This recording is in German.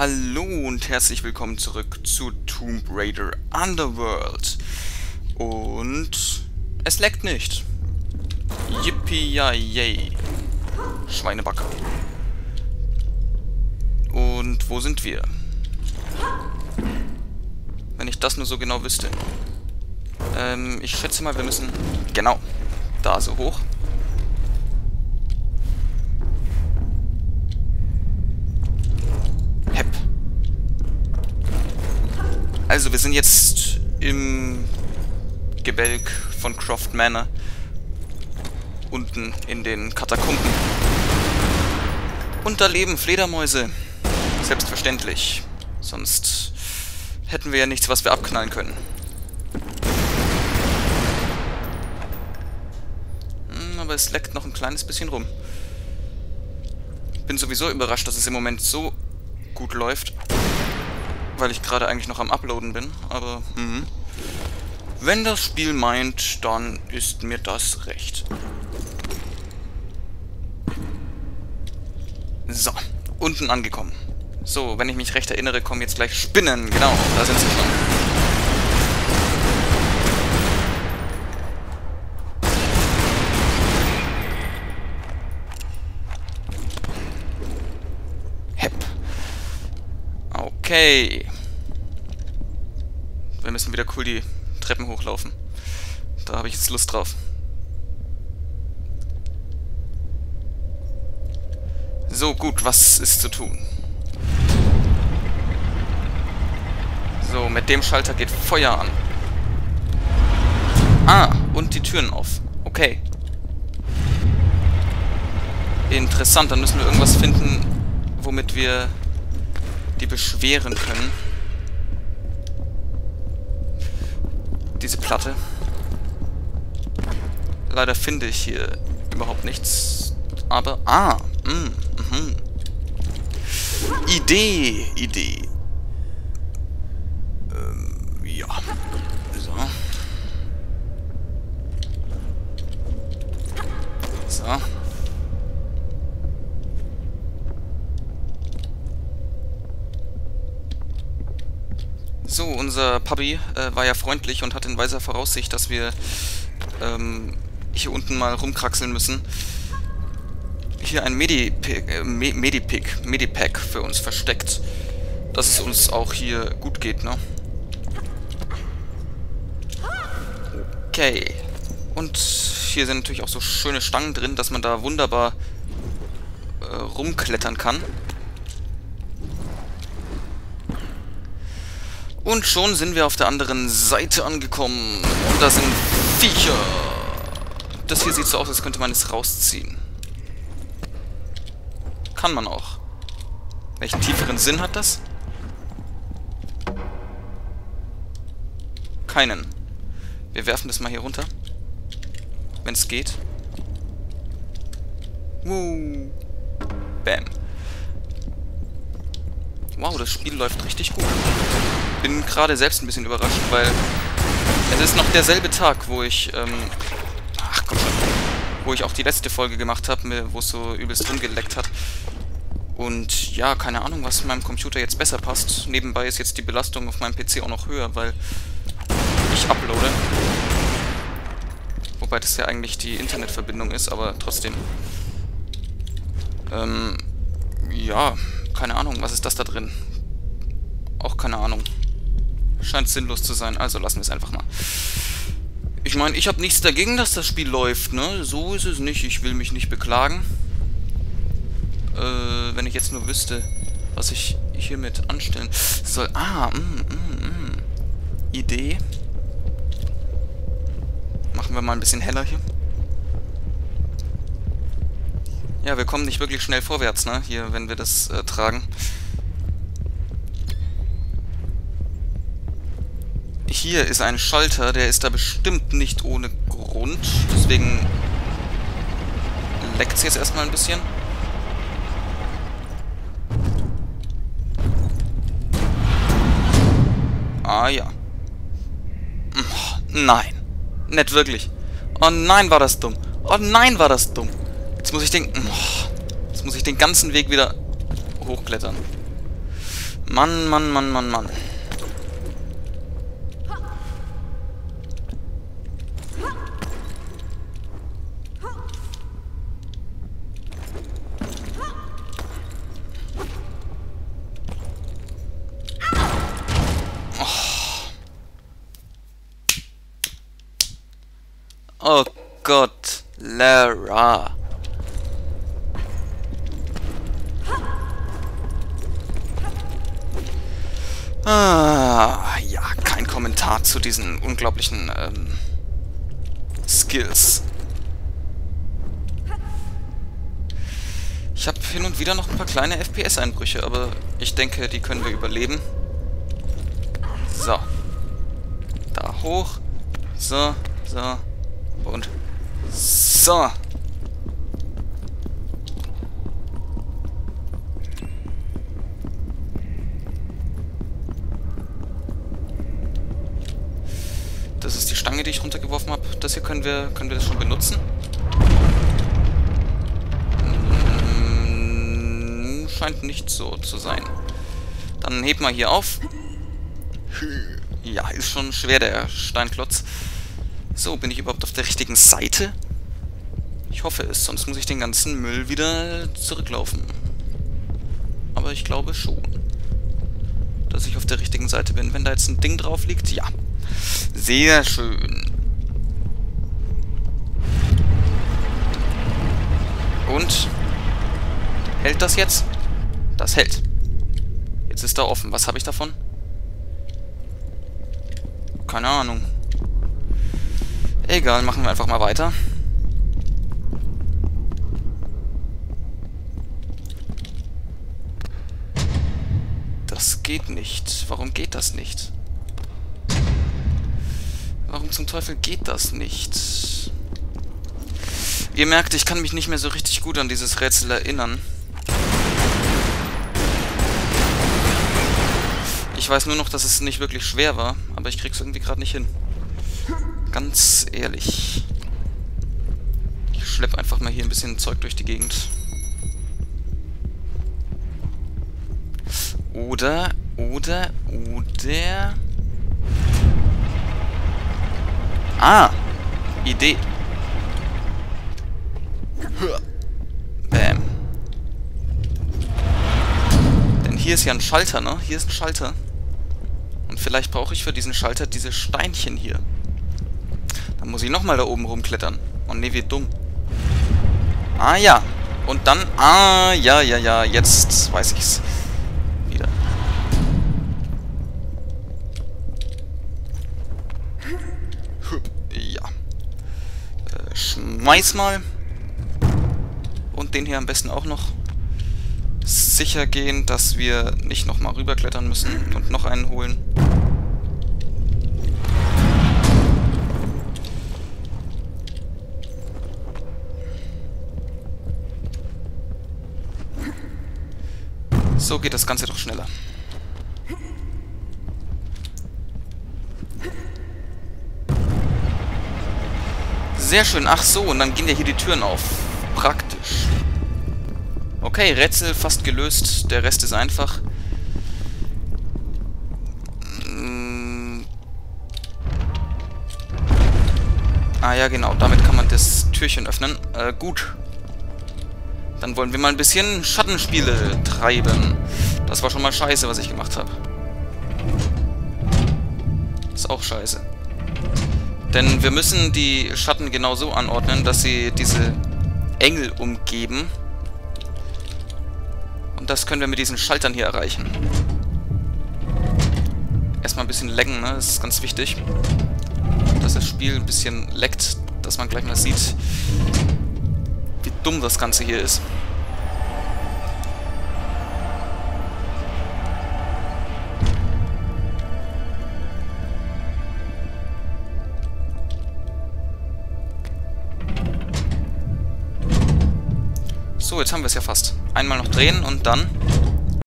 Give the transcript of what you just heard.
Hallo und herzlich willkommen zurück zu Tomb Raider Underworld. Und es leckt nicht. Yippie yay. Schweinebacke. Und wo sind wir? Wenn ich das nur so genau wüsste. Ähm, ich schätze mal, wir müssen... Genau. Da so hoch. Also, wir sind jetzt im Gebälk von Croft Manor. Unten in den Katakomben. Und da leben Fledermäuse. Selbstverständlich. Sonst hätten wir ja nichts, was wir abknallen können. Hm, aber es leckt noch ein kleines bisschen rum. Bin sowieso überrascht, dass es im Moment so gut läuft. Weil ich gerade eigentlich noch am Uploaden bin. Aber, hm. Wenn das Spiel meint, dann ist mir das recht. So, unten angekommen. So, wenn ich mich recht erinnere, kommen jetzt gleich Spinnen. Genau, da sind sie schon. Okay. Wir müssen wieder cool die Treppen hochlaufen. Da habe ich jetzt Lust drauf. So, gut, was ist zu tun? So, mit dem Schalter geht Feuer an. Ah, und die Türen auf. Okay. Interessant, dann müssen wir irgendwas finden, womit wir die beschweren können. Diese Platte. Leider finde ich hier überhaupt nichts. Aber, ah, mh, mm, mh. Idee, Idee. So, unser Puppy äh, war ja freundlich und hat in weiser Voraussicht, dass wir ähm, hier unten mal rumkraxeln müssen. Hier ein Medipick, äh, Medipick, Medipack für uns versteckt. Dass es uns auch hier gut geht, ne? Okay. Und hier sind natürlich auch so schöne Stangen drin, dass man da wunderbar äh, rumklettern kann. Und schon sind wir auf der anderen Seite angekommen. Und da sind Viecher. Das hier sieht so aus, als könnte man es rausziehen. Kann man auch. Welchen tieferen Sinn hat das? Keinen. Wir werfen das mal hier runter. Wenn es geht. Woo. Bam. Wow, das Spiel läuft richtig gut bin gerade selbst ein bisschen überrascht, weil es ist noch derselbe Tag, wo ich, ähm, ach Gott, wo ich auch die letzte Folge gemacht habe, wo es so übelst drin geleckt hat. Und ja, keine Ahnung, was meinem Computer jetzt besser passt. Nebenbei ist jetzt die Belastung auf meinem PC auch noch höher, weil ich uploade. Wobei das ja eigentlich die Internetverbindung ist, aber trotzdem. Ähm, ja, keine Ahnung, was ist das da drin? Auch keine Ahnung. Scheint sinnlos zu sein, also lassen wir es einfach mal. Ich meine, ich habe nichts dagegen, dass das Spiel läuft, ne? So ist es nicht. Ich will mich nicht beklagen. Äh, wenn ich jetzt nur wüsste, was ich hiermit anstellen soll. Ah, mm, mm, mm. Idee. Machen wir mal ein bisschen heller hier. Ja, wir kommen nicht wirklich schnell vorwärts, ne? Hier, wenn wir das äh, tragen. Hier ist ein Schalter, der ist da bestimmt nicht ohne Grund. Deswegen leckt es jetzt erstmal ein bisschen. Ah ja. Nein. Nicht wirklich. Oh nein, war das dumm. Oh nein, war das dumm. Jetzt muss ich den... Jetzt muss ich den ganzen Weg wieder hochklettern. Mann, Mann, Mann, Mann, Mann. Oh Gott, Lara. Ah, ja, kein Kommentar zu diesen unglaublichen ähm, Skills. Ich habe hin und wieder noch ein paar kleine FPS-Einbrüche, aber ich denke, die können wir überleben. So. Da hoch. So, so. Und so. Das ist die Stange, die ich runtergeworfen habe. Das hier können wir, können wir das schon benutzen. Hm, scheint nicht so zu sein. Dann heben wir hier auf. Ja, ist schon schwer, der Steinklotz. So, bin ich überhaupt auf der richtigen Seite? Ich hoffe es, sonst muss ich den ganzen Müll wieder zurücklaufen. Aber ich glaube schon, dass ich auf der richtigen Seite bin. Wenn da jetzt ein Ding drauf liegt, ja. Sehr schön. Und? Hält das jetzt? Das hält. Jetzt ist da offen. Was habe ich davon? Keine Ahnung. Egal, machen wir einfach mal weiter. Das geht nicht. Warum geht das nicht? Warum zum Teufel geht das nicht? Ihr merkt, ich kann mich nicht mehr so richtig gut an dieses Rätsel erinnern. Ich weiß nur noch, dass es nicht wirklich schwer war, aber ich krieg's irgendwie gerade nicht hin. Ganz ehrlich. Ich schlepp einfach mal hier ein bisschen Zeug durch die Gegend. Oder, oder, oder... Ah! Idee. Bäm. Denn hier ist ja ein Schalter, ne? Hier ist ein Schalter. Und vielleicht brauche ich für diesen Schalter diese Steinchen hier. Dann muss ich nochmal da oben rumklettern. Oh, nee, wie dumm. Ah ja. Und dann... Ah, ja, ja, ja. Jetzt weiß ich's. Wieder. Ja. Äh, schmeiß mal. Und den hier am besten auch noch. Sicher gehen, dass wir nicht nochmal rüberklettern müssen und noch einen holen. So geht das Ganze doch schneller. Sehr schön. Ach so, und dann gehen ja hier die Türen auf. Praktisch. Okay, Rätsel fast gelöst. Der Rest ist einfach. Mm. Ah ja, genau. Damit kann man das Türchen öffnen. Äh, gut. Dann wollen wir mal ein bisschen Schattenspiele treiben. Das war schon mal scheiße, was ich gemacht habe. Ist auch scheiße. Denn wir müssen die Schatten genau so anordnen, dass sie diese Engel umgeben. Und das können wir mit diesen Schaltern hier erreichen. Erstmal ein bisschen lecken, ne? Das ist ganz wichtig. Dass das Spiel ein bisschen leckt, dass man gleich mal sieht, dumm das Ganze hier ist. So, jetzt haben wir es ja fast. Einmal noch drehen und dann...